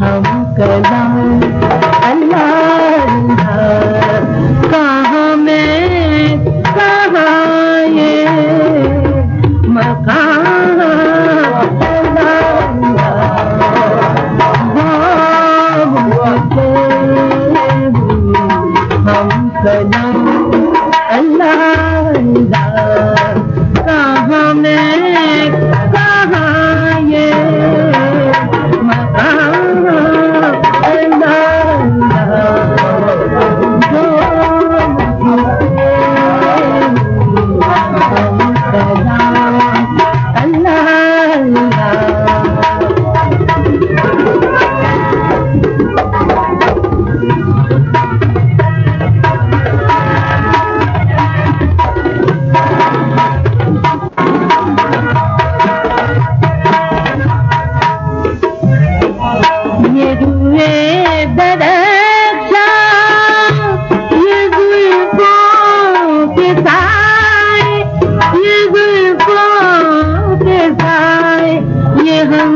ہم کلام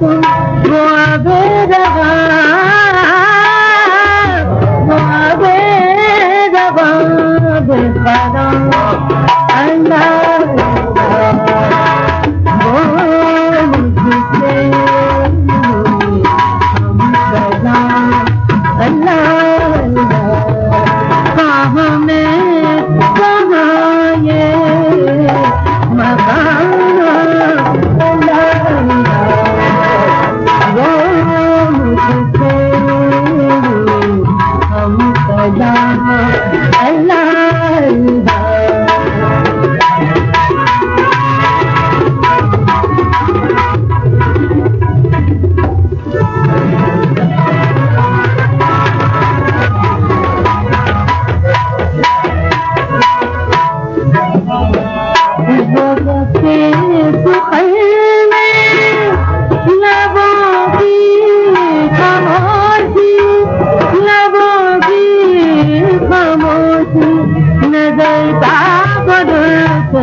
Thank you.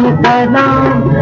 सलाम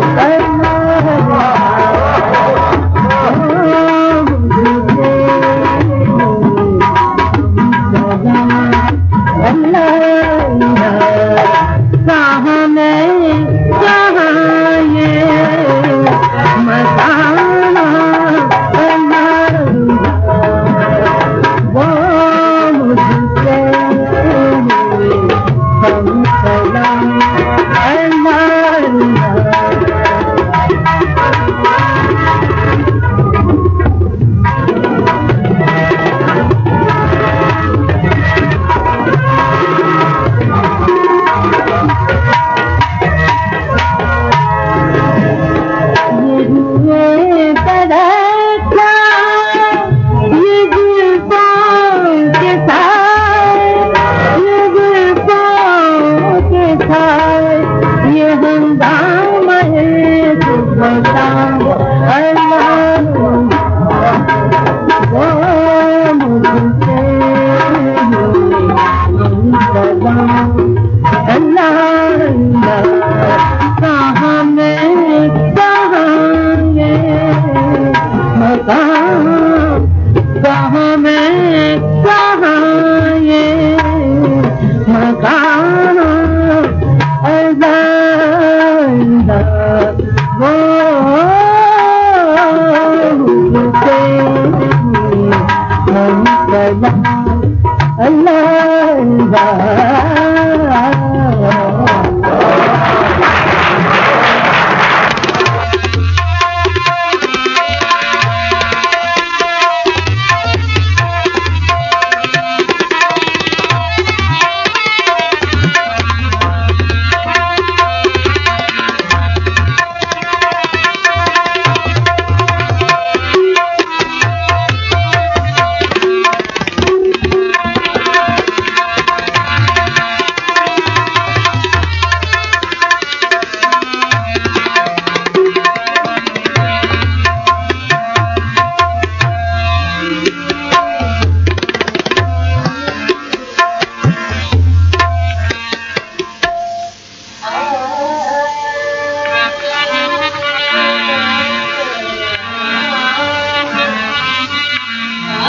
I